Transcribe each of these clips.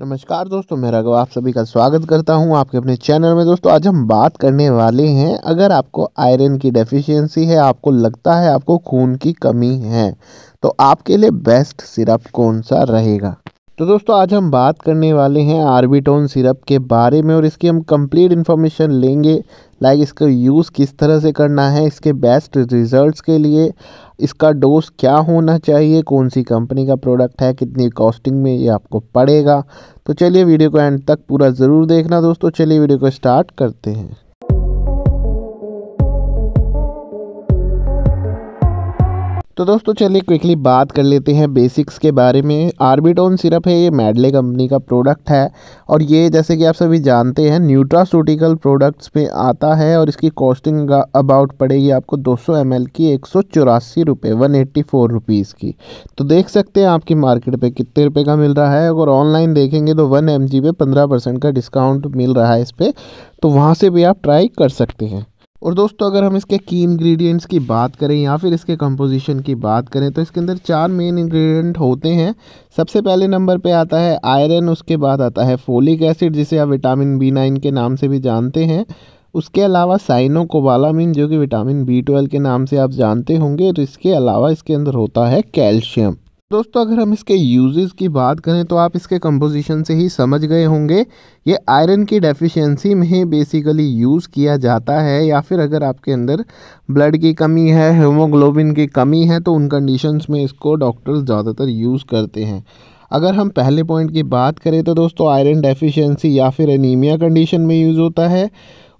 नमस्कार दोस्तों, मैं रघु आप सभी का स्वागत करता हूँ आपके अपने चैनल में। दोस्तों, आज हम बात करने वाले हैं, अगर आपको आयरन की डेफिशिएंसी है, आपको लगता है आपको खून की कमी है तो आपके लिए बेस्ट सिरप कौन सा रहेगा? तो दोस्तों, आज हम बात करने वाले हैं आर्बिटोन सिरप के बारे में, और इसकी हम कंप्लीट इन्फॉर्मेशन लेंगे लाइक इसका यूज़ किस तरह से करना है, इसके बेस्ट रिजल्ट्स के लिए। इसका डोज क्या होना चाहिए? कौन सी कंपनी का प्रोडक्ट है? कितनी कॉस्टिंग में ये आपको पड़ेगा? तो चलिए वीडियो को एंड तक पूरा ज़रूर देखना दोस्तों। चलिए वीडियो को स्टार्ट करते हैं। तो दोस्तों चलिए क्विकली बात कर लेते हैं बेसिक्स के बारे में। आर्बिटोन सिरप है, ये मेडले कंपनी का प्रोडक्ट है और ये जैसे कि आप सभी जानते हैं न्यूट्रासूटिकल प्रोडक्ट्स में आता है और इसकी कॉस्टिंग अबाउट पड़ेगी आपको 200 सौ की एक सौ चौरासी रुपये वन एट्टी फोर रुपीज़ की। तो देख सकते हैं आपकी मार्केट पे कितने रुपये का मिल रहा है। अगर ऑनलाइन देखेंगे तो वन एम पे पंद्रह परसेंट का डिस्काउंट मिल रहा है इस पर तो वहाँ से भी आप ट्राई कर सकते हैं। और दोस्तों, अगर हम इसके की इंग्रेडिएंट्स की बात करें या फिर इसके कंपोजिशन की बात करें तो इसके अंदर चार मेन इंग्रेडिएंट होते हैं। सबसे पहले नंबर पे आता है आयरन उसके बाद आता है फोलिक एसिड जिसे आप विटामिन बी नाइन के नाम से भी जानते हैं। उसके अलावा साइनो कोबालामिन जो कि विटामिन बी ट्वेल्व के नाम से आप जानते होंगे तो इसके अलावा इसके अंदर होता है कैल्शियम दोस्तों, अगर हम इसके यूजेस की बात करें तो आप इसके कंपोजिशन से ही समझ गए होंगे, ये आयरन की डेफिशिएंसी में बेसिकली यूज़ किया जाता है, या फिर अगर आपके अंदर ब्लड की कमी है हीमोग्लोबिन की कमी है तो उन कंडीशंस में इसको डॉक्टर्स ज़्यादातर यूज़ करते हैं। अगर हम पहले पॉइंट की बात करें तो दोस्तों आयरन डेफिशिएंसी या फिर एनीमिया कंडीशन में यूज़ होता है।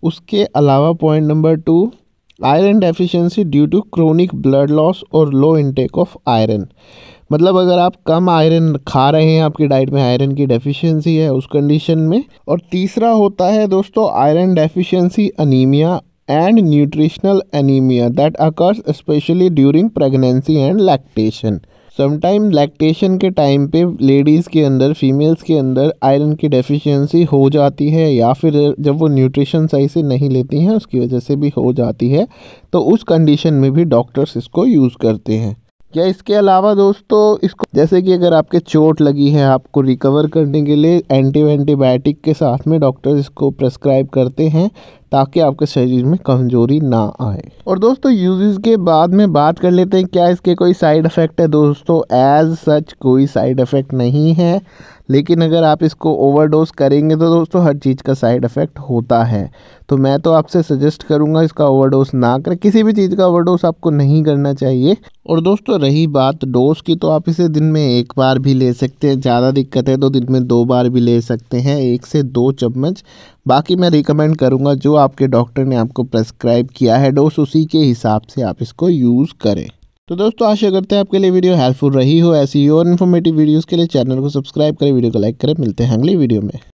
उसके अलावा point number two iron deficiency due to chronic blood loss और लो इनटेक ऑफ़ आयरन मतलब अगर आप कम आयरन खा रहे हैं, आपकी डाइट में आयरन की डेफिशिएंसी है उस कंडीशन में। और तीसरा होता है दोस्तों iron deficiency anaemia and nutritional anaemia that occurs specially during pregnancy and lactation sometime lactation के टाइम पे लेडीज़ के अंदर फीमेल्स के अंदर आयरन की डेफिशिएंसी हो जाती है या फिर जब वो न्यूट्रिशन सही से नहीं लेती हैं, उसकी वजह से भी हो जाती है तो उस कंडीशन में भी डॉक्टर्स इसको यूज़ करते हैं। या इसके अलावा दोस्तों, इसको जैसे कि अगर आपके चोट लगी है, आपको रिकवर करने के लिए एंटी एंटीबायोटिक के साथ में डॉक्टर इसको प्रेस्क्राइब करते हैं। ताकि आपके शरीर में कमज़ोरी ना आए। और दोस्तों यूजेस के बाद में बात कर लेते हैं, क्या इसके कोई साइड इफ़ेक्ट है? दोस्तों एज सच कोई साइड इफ़ेक्ट नहीं है, लेकिन अगर आप इसको ओवरडोज करेंगे तो दोस्तों हर चीज़ का साइड इफ़ेक्ट होता है। तो मैं तो आपसे सजेस्ट करूँगा इसका ओवरडोज ना करें। किसी भी चीज़ का ओवरडोज आपको नहीं करना चाहिए। और दोस्तों, रही बात डोज की तो आप इसे दिन में एक बार भी ले सकते हैं। ज़्यादा दिक्कत है तो दिन में दो बार भी ले सकते हैं। एक से दो चम्मच बाकी मैं रिकमेंड करूँगा जो आपके डॉक्टर ने आपको प्रेस्क्राइब किया है डोज उसी के हिसाब से आप इसको यूज़ करें। तो दोस्तों, आशा करते हैं आपके लिए वीडियो हेल्पफुल रही हो। ऐसी और इन्फॉर्मेटिव वीडियोस के लिए चैनल को सब्सक्राइब करें वीडियो को लाइक करें। मिलते हैं अगली वीडियो में।